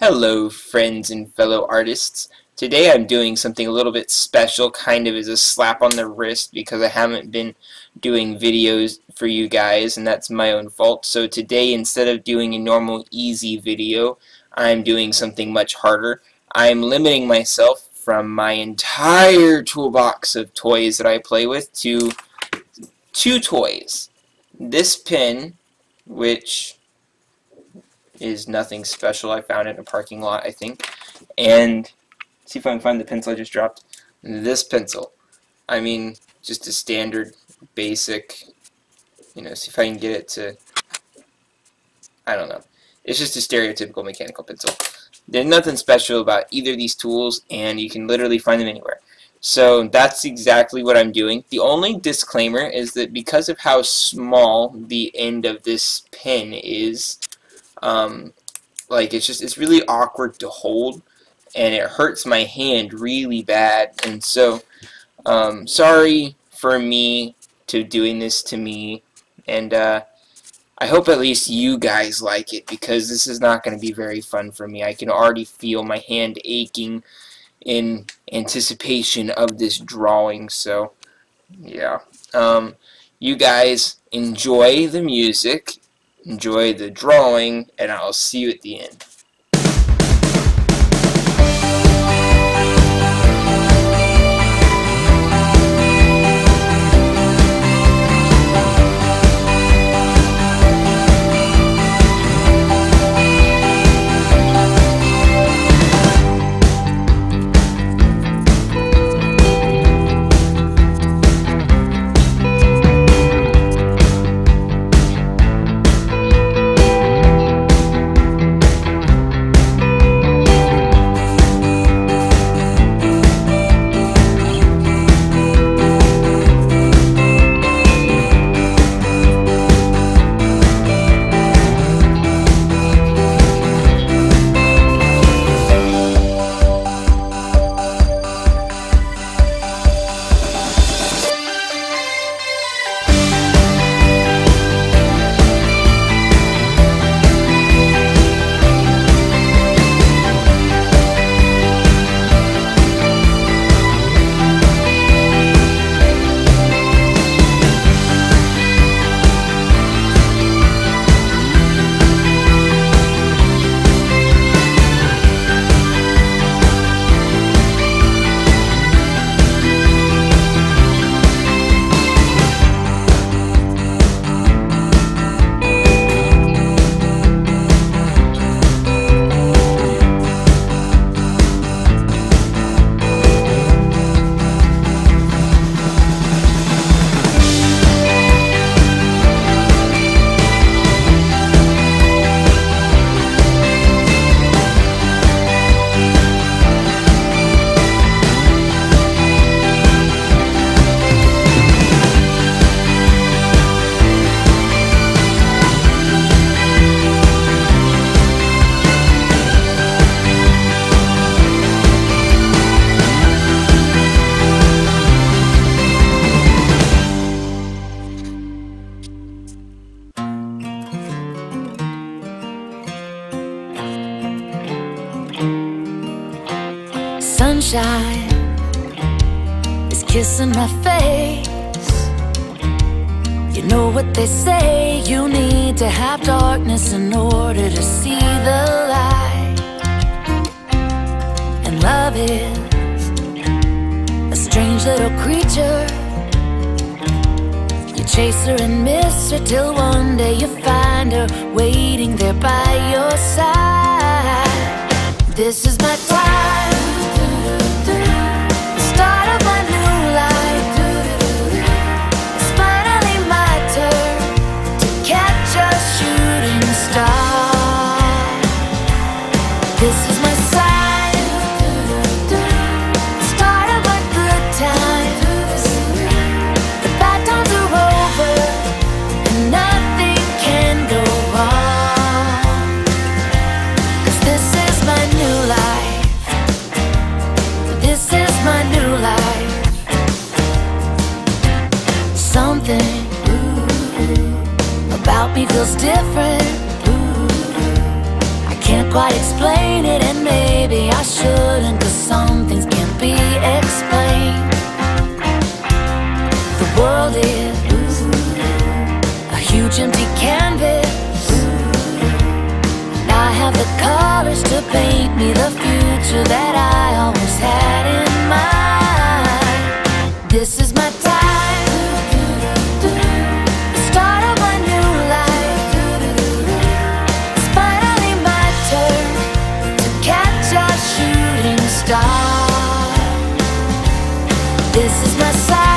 Hello friends and fellow artists. Today I'm doing something a little bit special, kind of as a slap on the wrist because I haven't been doing videos for you guys and that's my own fault. So today instead of doing a normal easy video, I'm doing something much harder. I'm limiting myself from my entire toolbox of toys that I play with to two toys. This pin, which is nothing special. I found it in a parking lot, I think. And see if I can find the pencil I just dropped. This pencil. I mean, just a standard, basic, you know, see if I can get it to, I don't know. It's just a stereotypical mechanical pencil. There's nothing special about either of these tools, and you can literally find them anywhere. So that's exactly what I'm doing. The only disclaimer is that because of how small the end of this pin is, um, like it's just it's really awkward to hold, and it hurts my hand really bad. And so, um, sorry for me to doing this to me, and uh, I hope at least you guys like it because this is not going to be very fun for me. I can already feel my hand aching in anticipation of this drawing. So, yeah. Um, you guys enjoy the music enjoy the drawing, and I'll see you at the end. Sunshine is kissing my face. You know what they say, you need to have darkness in order to see the light. And love is a strange little creature. You chase her and miss her till one day you find her waiting there by your side. This is my time. Different. This is my side.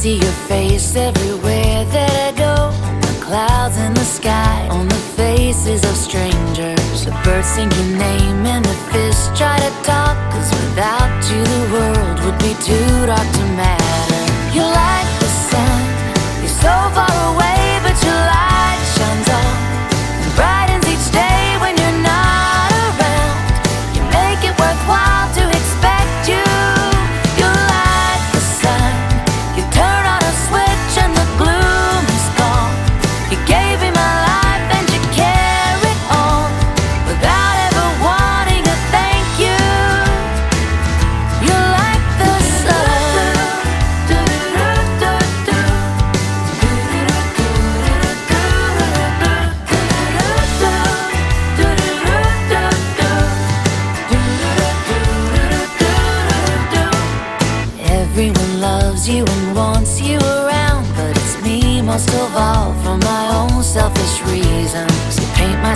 see your face everywhere that I go. The clouds in the sky, on the faces of strangers. The birds sing your name and the fish try to talk. Cause without you, the world would be too dark to matter. Your like loves you and wants you around But it's me most of all for my own selfish reasons. Paint my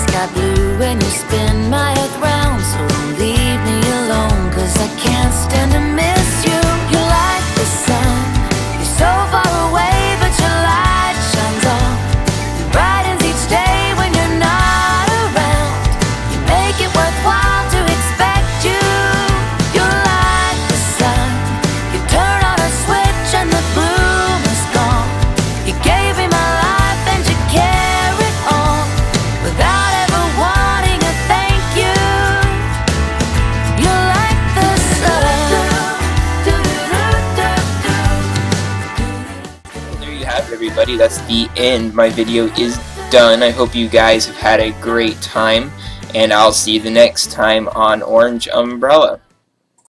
everybody, that's the end. My video is done. I hope you guys have had a great time, and I'll see you the next time on Orange Umbrella.